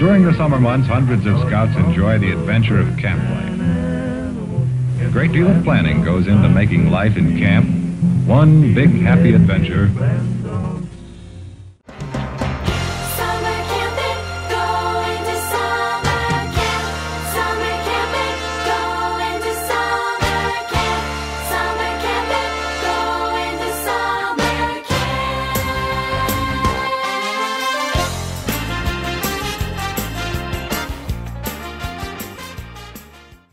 During the summer months, hundreds of scouts enjoy the adventure of camp life. A great deal of planning goes into making life in camp one big happy adventure